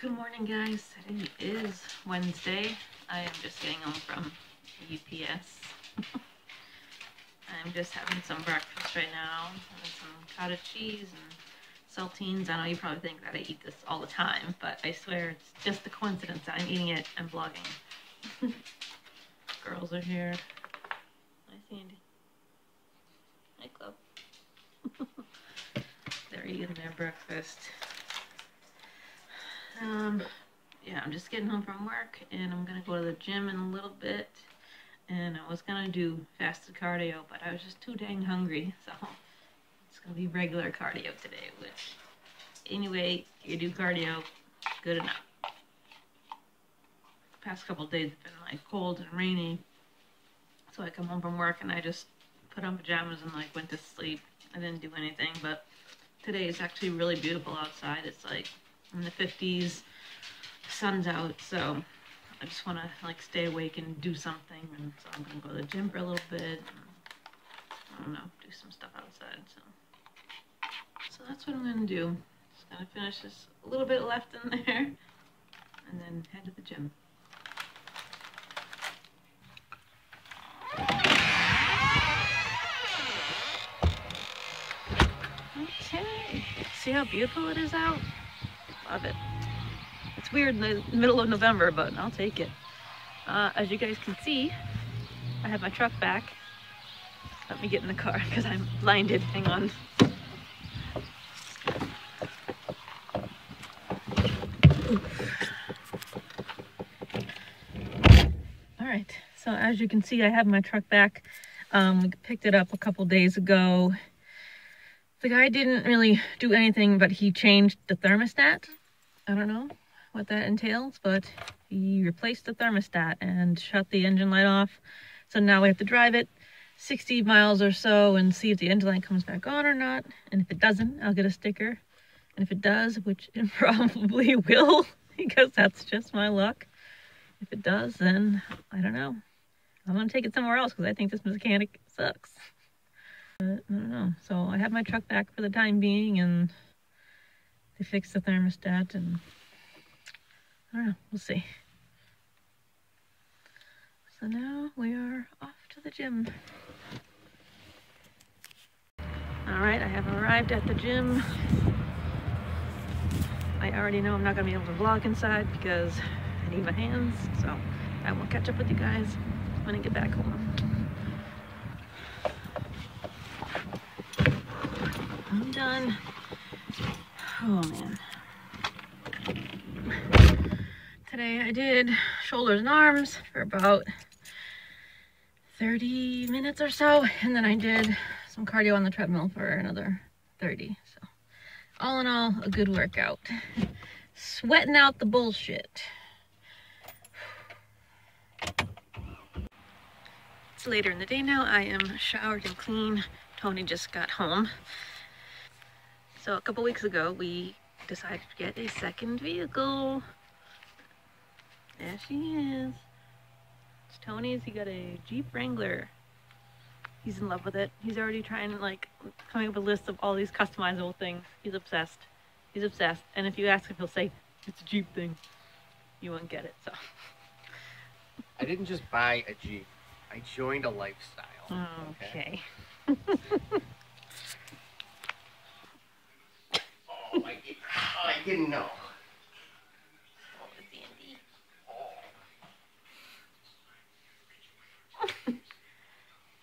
Good morning, guys. Today is Wednesday. I am just getting home from UPS. I'm just having some breakfast right now. Having some cottage cheese and saltines. I know you probably think that I eat this all the time, but I swear it's just a coincidence that I'm eating it and vlogging. Girls are here. Hi, Sandy. Hi, Club. They're eating their breakfast. Um, yeah, I'm just getting home from work and I'm gonna go to the gym in a little bit. And I was gonna do fasted cardio, but I was just too dang hungry, so it's gonna be regular cardio today, which anyway, you do cardio, good enough. The past couple days have been like cold and rainy. So I come home from work and I just put on pajamas and like went to sleep. I didn't do anything, but today is actually really beautiful outside. It's like in the 50s, sun's out, so I just want to like stay awake and do something. And so I'm gonna go to the gym for a little bit. And, I don't know, do some stuff outside. So, so that's what I'm gonna do. Just gonna finish this a little bit left in there, and then head to the gym. Okay. See how beautiful it is out? Love it. It's weird in the middle of November, but I'll take it. Uh, as you guys can see, I have my truck back. Let me get in the car because I'm blinded. Hang on. All right, so as you can see, I have my truck back. Um, we picked it up a couple days ago. The guy didn't really do anything, but he changed the thermostat. I don't know what that entails, but he replaced the thermostat and shut the engine light off. So now we have to drive it 60 miles or so and see if the engine light comes back on or not. And if it doesn't, I'll get a sticker. And if it does, which it probably will, because that's just my luck. If it does, then I don't know. I'm gonna take it somewhere else because I think this mechanic sucks. But I don't know. So I have my truck back for the time being and they fixed the thermostat and I don't know, we'll see. So now we are off to the gym. All right, I have arrived at the gym. I already know I'm not gonna be able to vlog inside because I need my hands, so I will catch up with you guys when I get back home. I'm done. Oh man. Today I did shoulders and arms for about 30 minutes or so, and then I did some cardio on the treadmill for another 30. So, all in all, a good workout. Sweating out the bullshit. It's later in the day now. I am showered and clean. Tony just got home. So a couple weeks ago, we decided to get a second vehicle. There she is. It's Tony's. He got a Jeep Wrangler. He's in love with it. He's already trying to like coming up with a list of all these customizable things. He's obsessed. He's obsessed. And if you ask him, he'll say, it's a Jeep thing. You won't get it, so. I didn't just buy a Jeep. I joined a lifestyle. Okay. oh, I, did, I didn't know. Oh, it's Andy.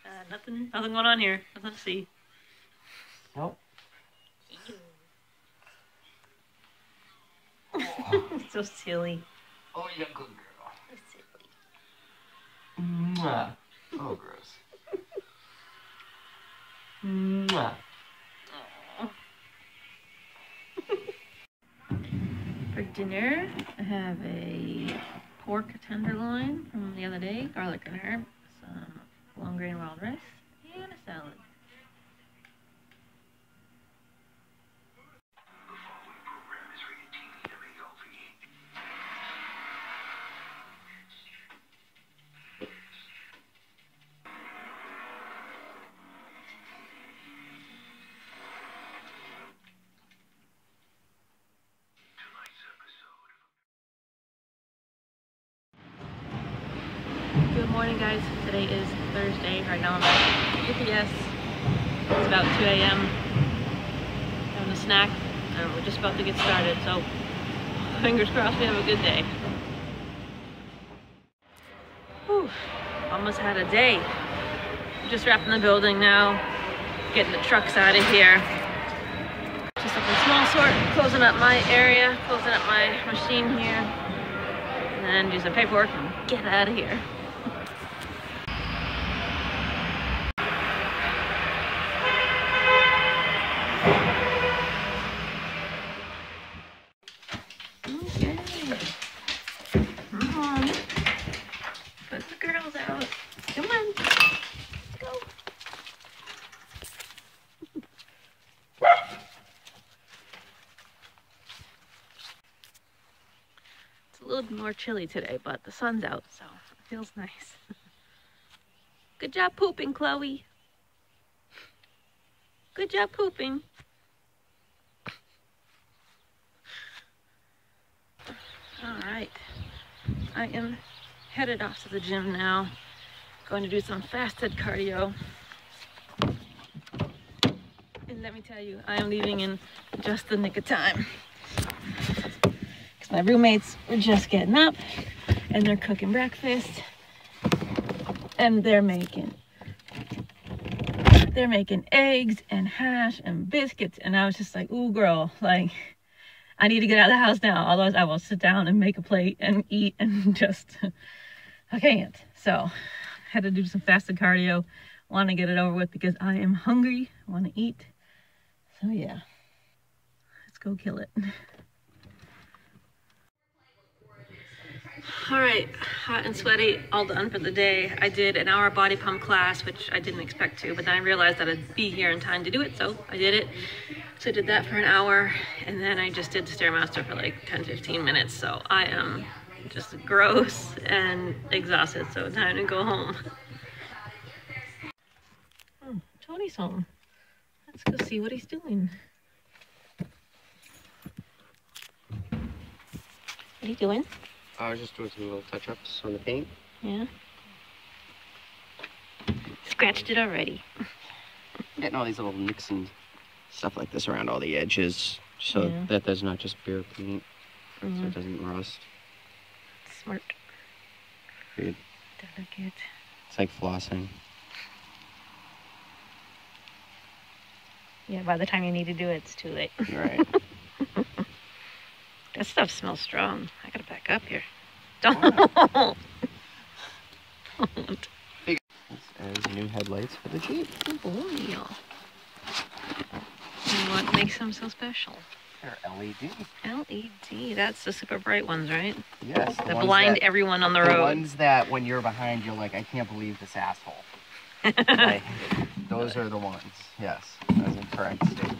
Uh, nothing, nothing going on here. Nothing to see. Nope. so silly. Oh, you're a good girl. So silly. Mwah. Oh, gross. Mwah. Dinner, I have a pork tenderloin from the other day, garlic and herb, some long grain wild rice, Hey guys, today is Thursday. Right now I'm at UPS. It's about 2 a.m. Having a snack we're just about to get started, so fingers crossed we have a good day. Whew, almost had a day. Just wrapping the building now, getting the trucks out of here. Just something small sort, closing up my area, closing up my machine here, and then do some paperwork and get out of here. Okay. Come on. Put the girls out. Come on. Let's go. It's a little bit more chilly today, but the sun's out, so it feels nice. Good job pooping, Chloe. Good job pooping. All right. I am headed off to the gym now. Going to do some fasted cardio. And let me tell you, I am leaving in just the nick of time. My roommates were just getting up and they're cooking breakfast. And they're making they're making eggs and hash and biscuits. And I was just like, ooh girl, like I need to get out of the house now. Otherwise I will sit down and make a plate and eat and just I can't. So had to do some fasted cardio. Want to get it over with because I am hungry. Want to eat. So yeah, let's go kill it. All right, hot and sweaty, all done for the day. I did an hour body pump class, which I didn't expect to, but then I realized that I'd be here in time to do it, so I did it. So I did that for an hour, and then I just did Stairmaster for like 10, 15 minutes. So I am just gross and exhausted, so time to go home. Oh, Tony's home. Let's go see what he's doing. What are you doing? I was just doing some little touch-ups on the paint. Yeah. Scratched it already. Getting all these little nicks and stuff like this around all the edges so Yeah. that there's not just bare paint, so Mhm. it doesn't rust. Smart. Good. Delicate. It's like flossing. Yeah, by the time you need to do it, it's too late. Right. That stuff smells strong. I gotta back up here. Don't. Don't. As new headlights for the Jeep. Oh, boy. And what makes them so special? They're LED. LED. That's the super bright ones, right? Yes. That blind that- everyone on the the road. ones that when you're behind, you're like, I can't believe this asshole. Like, those are the ones. Yes, that's a correct statement.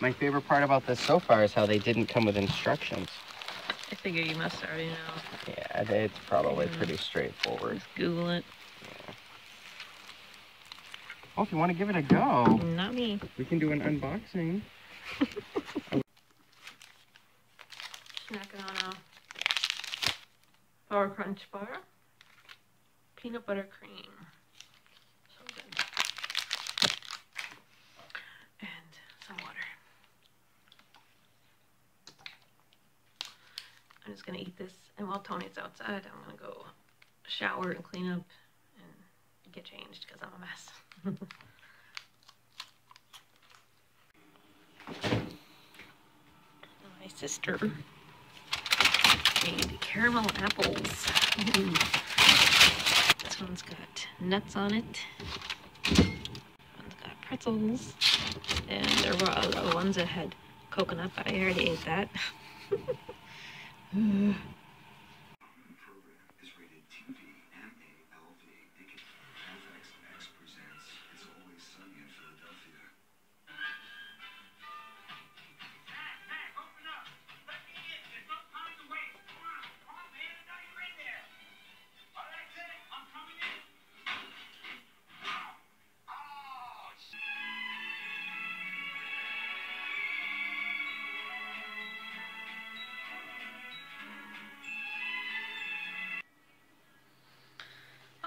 My favorite part about this so far is how they didn't come with instructions. I figure you must already know. Yeah, it's probably Yeah. pretty straightforward. Just Google it. Oh, if you want to give it a go, Not me. we can do an unboxing. Snacking on a Power Crunch bar. Peanut butter cream. So good. And some water. I'm just gonna eat this, and while Tony's outside, I'm gonna go shower and clean up and get changed because I'm a mess. My sister made caramel apples. This one's got nuts on it. One's got pretzels. And there were other ones that had coconut, but I already ate that. program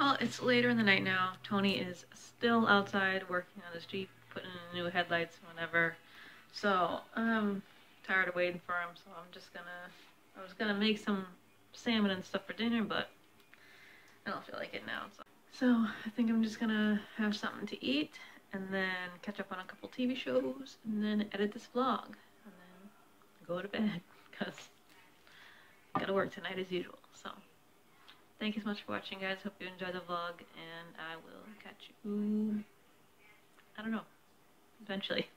Well, it's later in the night now. Tony is still outside working on his Jeep, putting in new headlights and whatever. So I'm tired of waiting for him. So I'm just gonna. I was gonna make some salmon and stuff for dinner, but I don't feel like it now. So, so I think I'm just gonna have something to eat and then catch up on a couple TV shows and then edit this vlog and then go to bed because gotta work tonight as usual. So. Thank you so much for watching, guys. Hope you enjoyed the vlog, and I will catch you, I don't know, eventually.